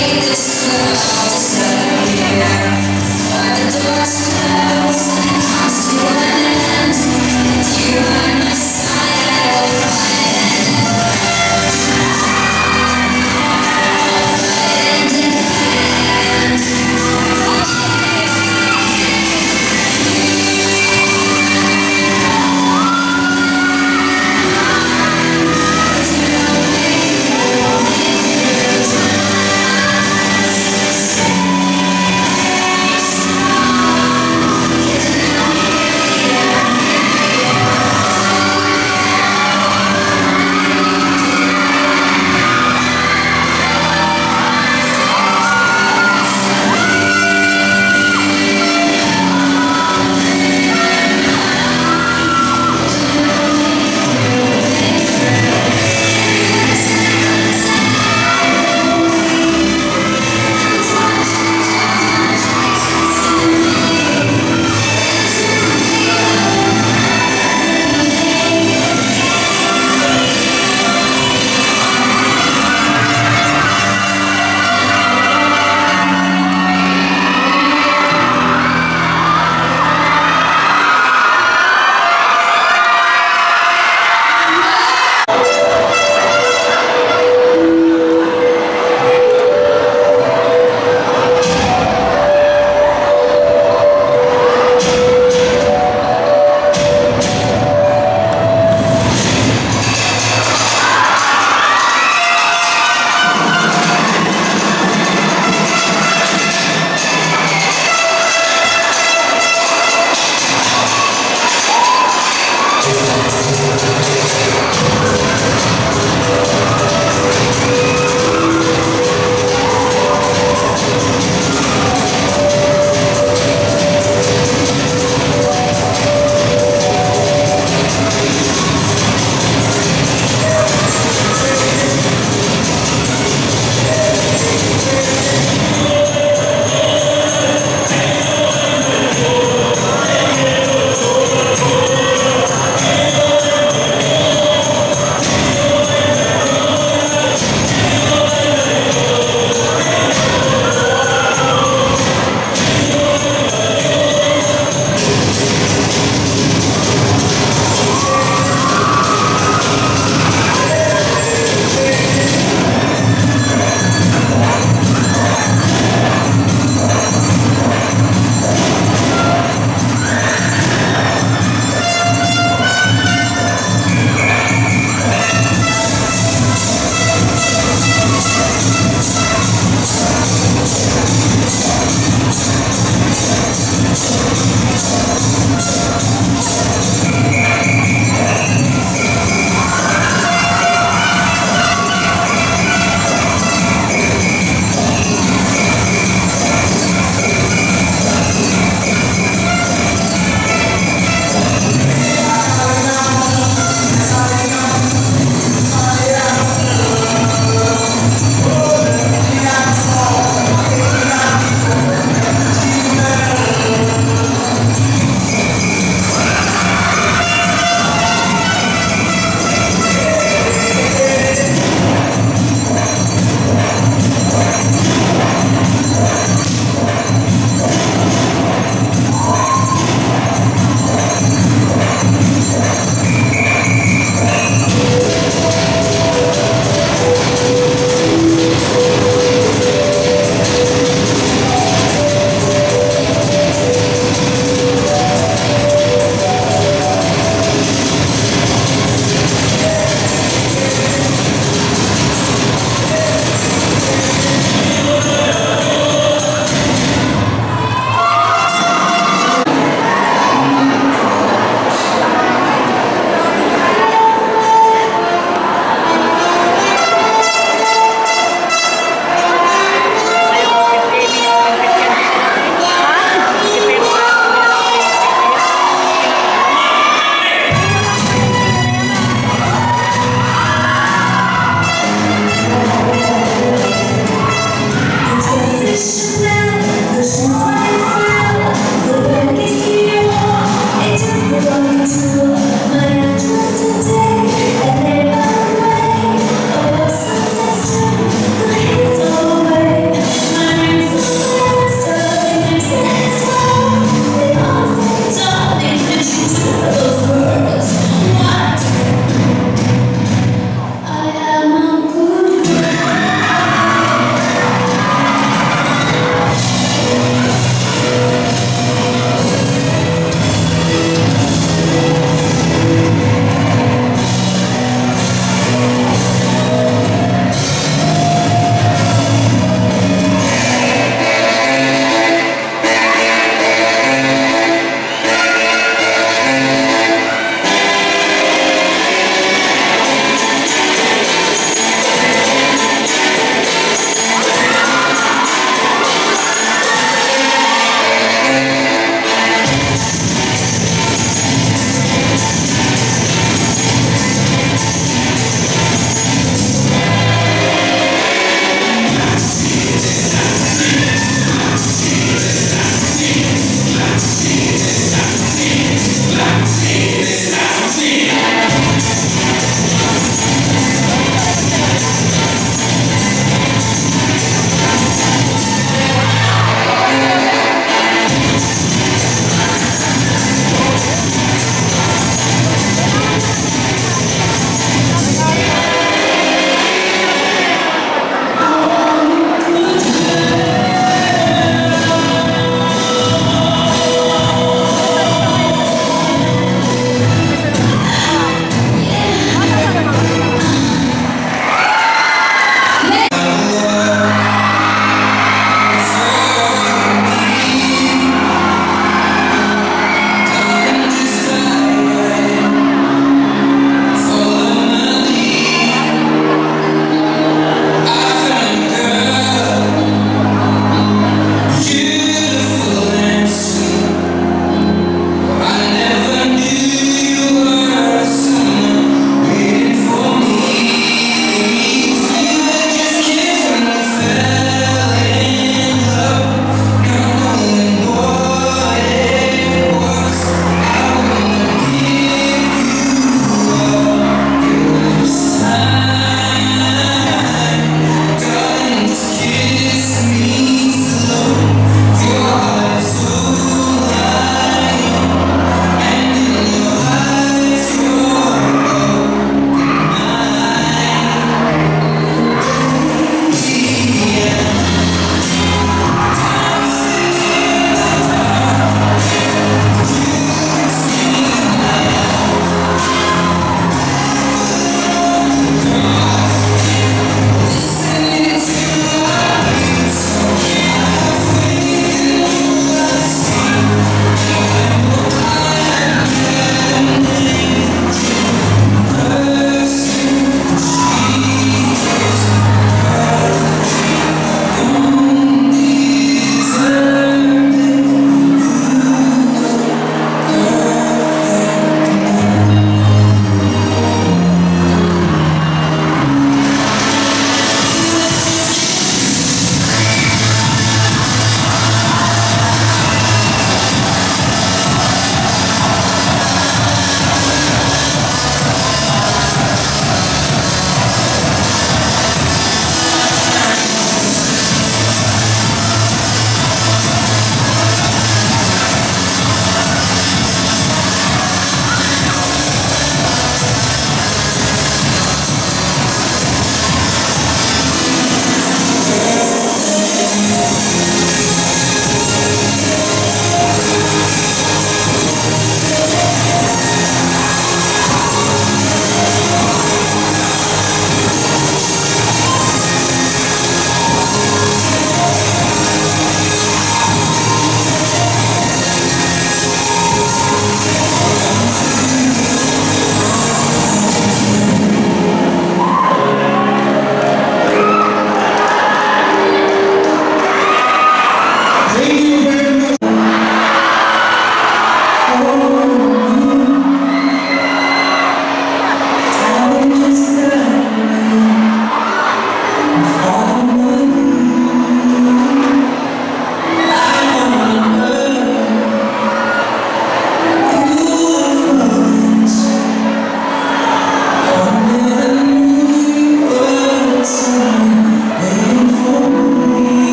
Praise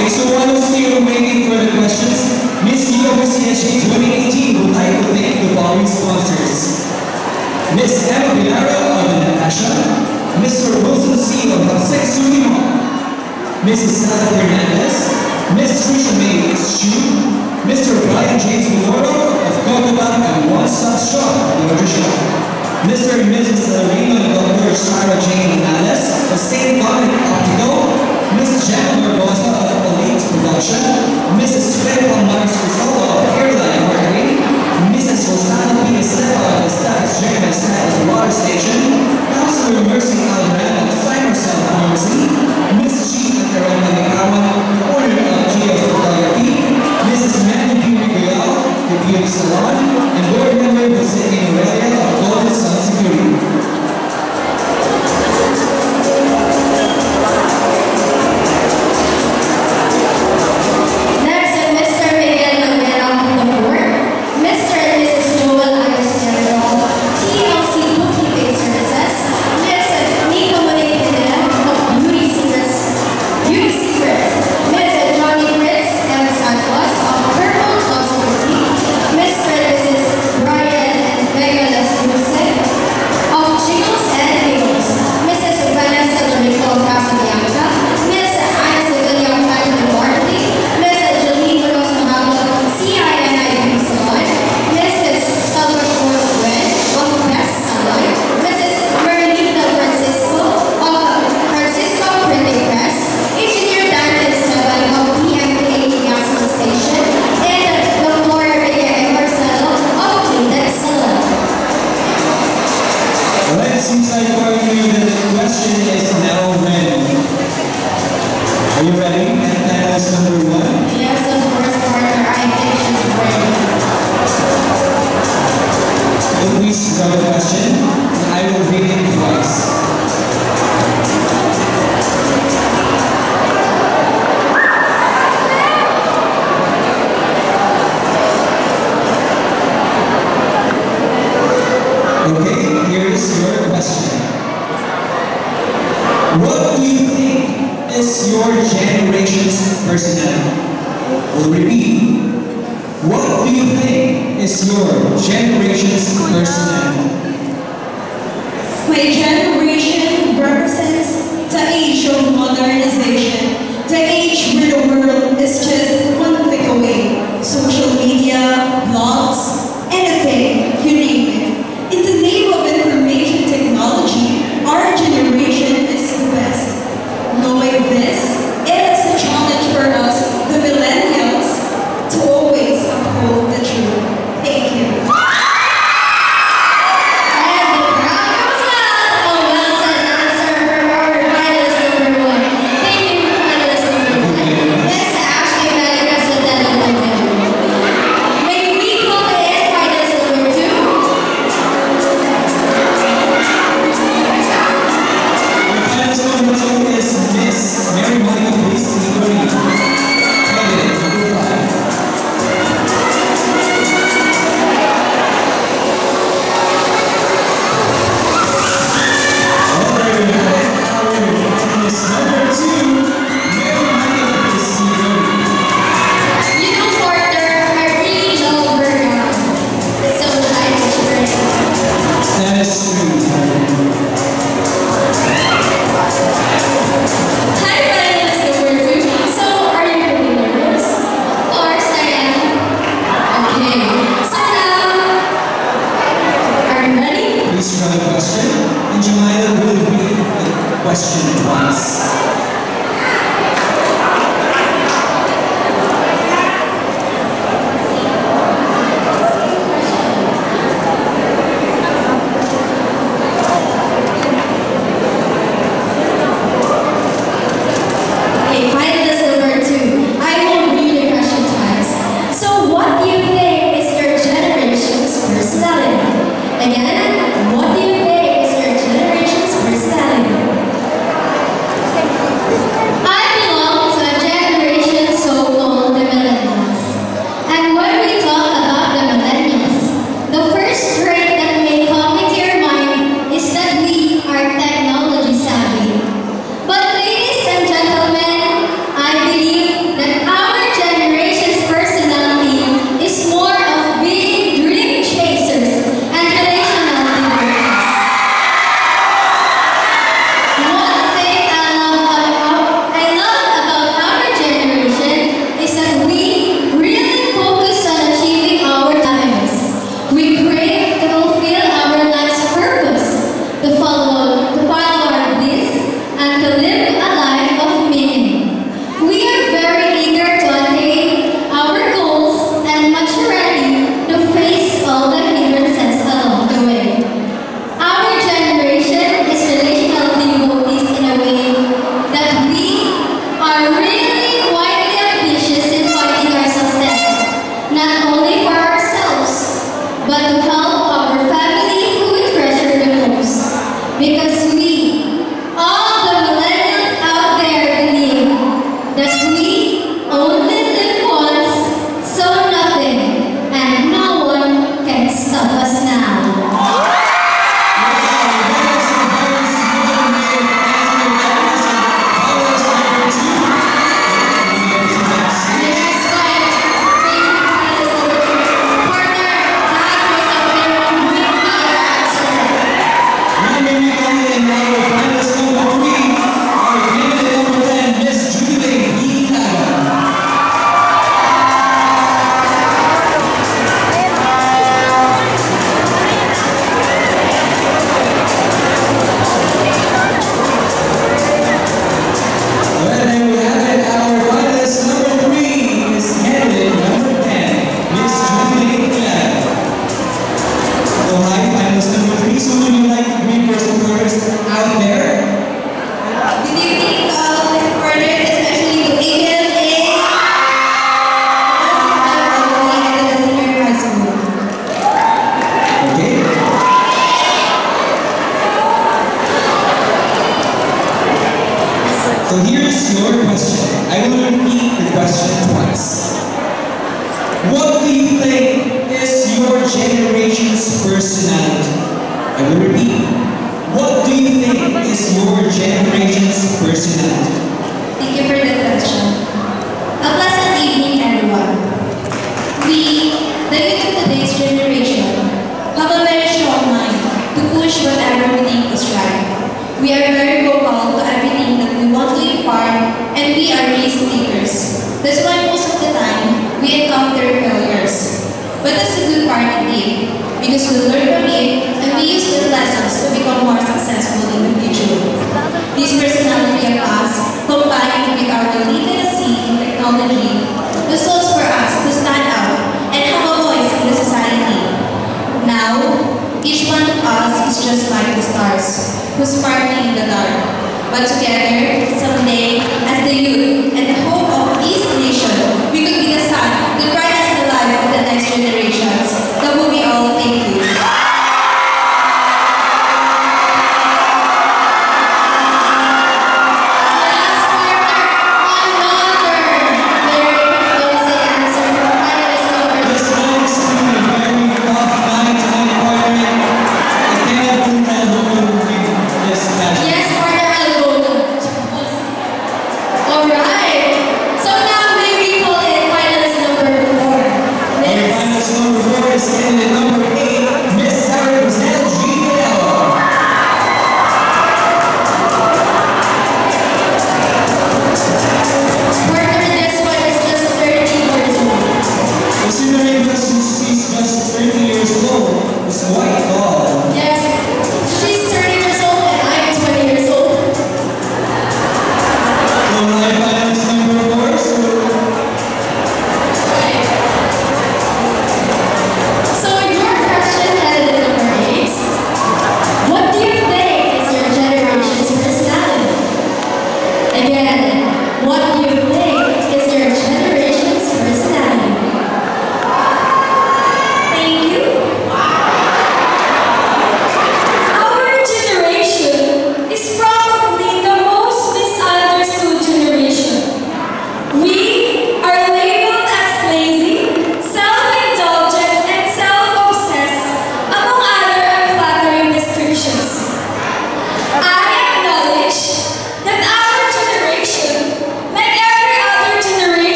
Okay, so one to stay waiting for the questions. Miss Universe NHK 2018 would like to thank the following sponsors. Miss Emma Binaro of Natasha, Mr. Wilson C. of Pasek Sunimo, Mrs. Sara Hernandez, Miss Trisha May Chu, Mr. Brian James Miloro of Cocoban and One Stop Shop in Mauritius, Mr. and Mrs. Serena and Dr. Sarah Jane Alice of St. Bonnet Optical, Miss Jennifer Barbosa of Leeds production, Mrs. Stefan Maris Risotto of Ireland, Hungary, Mrs. Rosanna Pinisepa of the Status German Status Water Station, Councilor Mercy Alvarez of Flamers of Mercy, Miss G. Akarama Nikawan, owner of GF Photography, Mrs. Mandy Beauty Real, the Beauty Salon, and board member Brazilian Aurelia of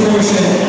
Senhor Jesus.